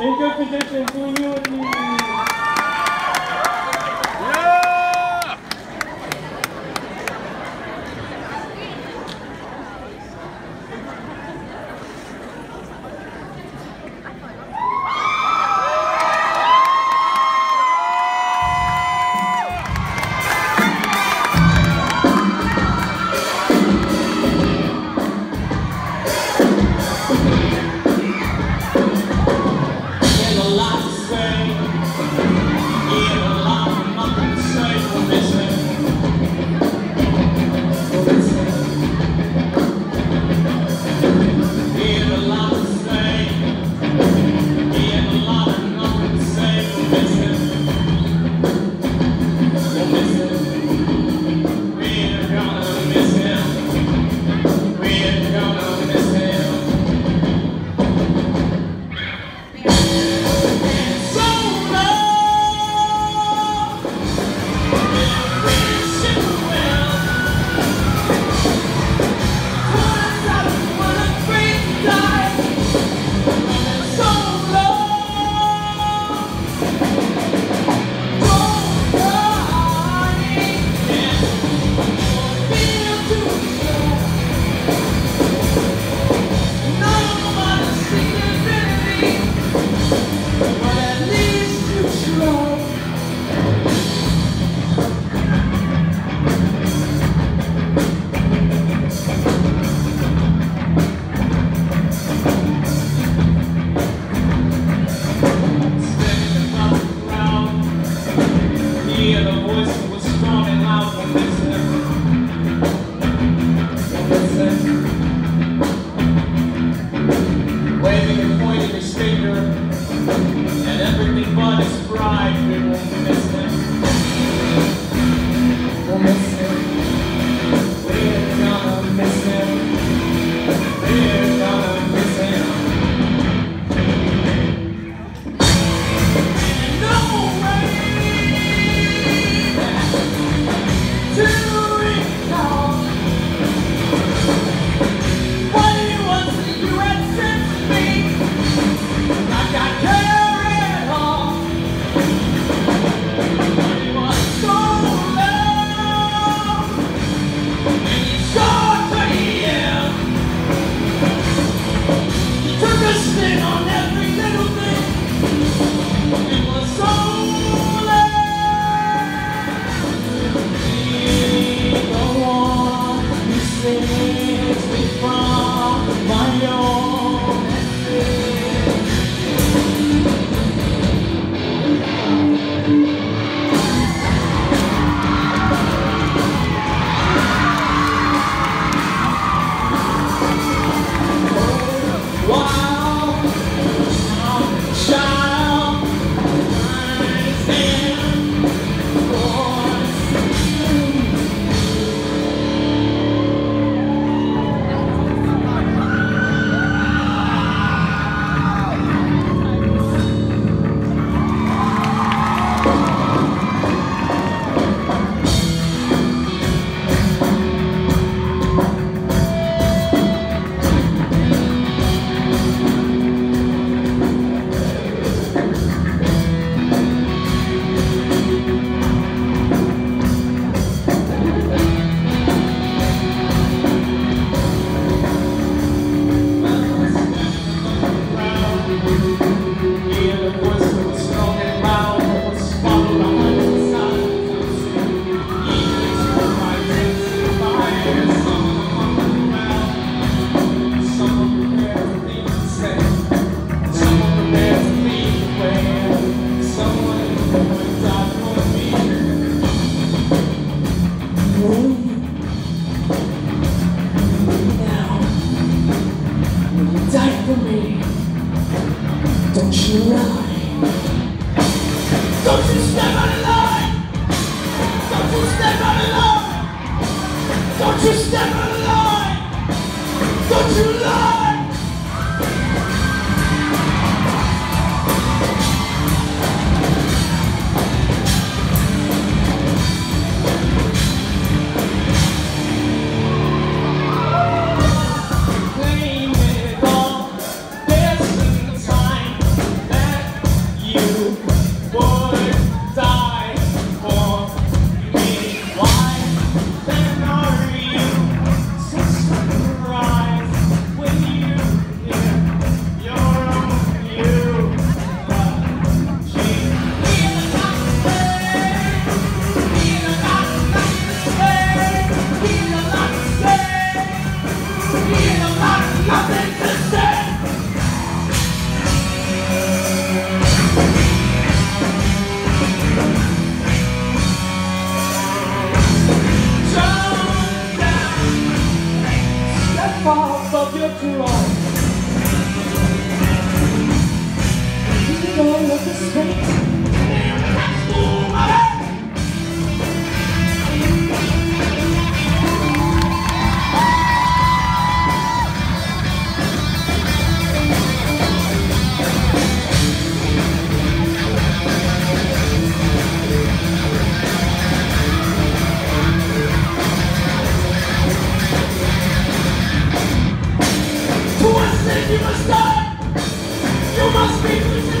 In good position, doing you and me. Don't you must die, you must be